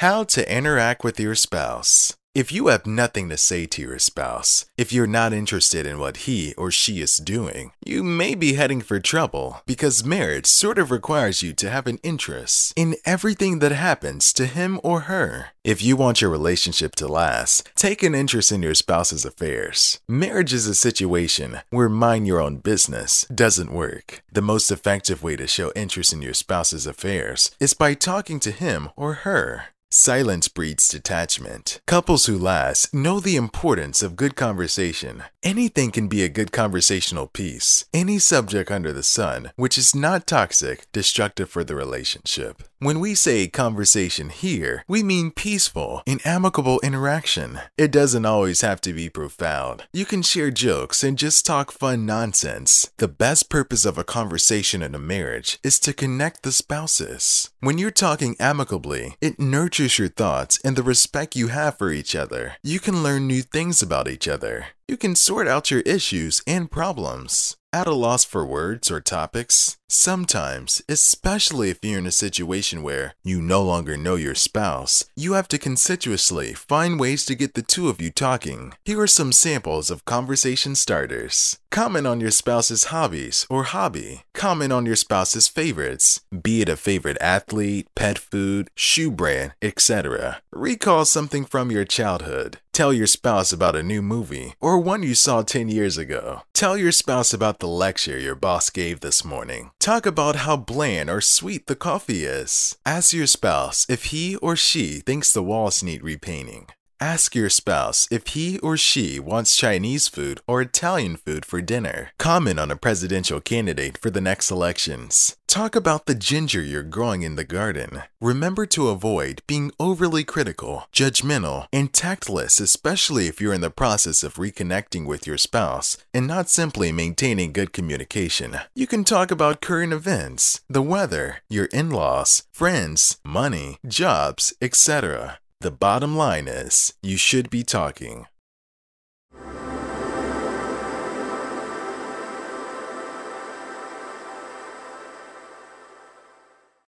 How to interact with your spouse. If you have nothing to say to your spouse, if you're not interested in what he or she is doing, you may be heading for trouble because marriage sort of requires you to have an interest in everything that happens to him or her. If you want your relationship to last, take an interest in your spouse's affairs. Marriage is a situation where mind your own business doesn't work. The most effective way to show interest in your spouse's affairs is by talking to him or her. Silence breeds detachment. Couples who last know the importance of good conversation. Anything can be a good conversational piece, any subject under the sun, which is not toxic, destructive for the relationship. When we say conversation here, we mean peaceful and amicable interaction. It doesn't always have to be profound. You can share jokes and just talk fun nonsense. The best purpose of a conversation in a marriage is to connect the spouses. When you're talking amicably, it nurtures your thoughts and the respect you have for each other. You can learn new things about each other. You can sort out your issues and problems. At a loss for words or topics? Sometimes, especially if you're in a situation where you no longer know your spouse, you have to constituously find ways to get the two of you talking. Here are some samples of conversation starters. Comment on your spouse's hobbies or hobby. Comment on your spouse's favorites, be it a favorite athlete, pet food, shoe brand, etc. Recall something from your childhood. Tell your spouse about a new movie or one you saw 10 years ago. Tell your spouse about the lecture your boss gave this morning. Talk about how bland or sweet the coffee is. Ask your spouse if he or she thinks the walls need repainting. Ask your spouse if he or she wants Chinese food or Italian food for dinner. Comment on a presidential candidate for the next elections. Talk about the ginger you're growing in the garden. Remember to avoid being overly critical, judgmental, and tactless, especially if you're in the process of reconnecting with your spouse and not simply maintaining good communication. You can talk about current events, the weather, your in laws, friends, money, jobs, etc. The bottom line is, you should be talking.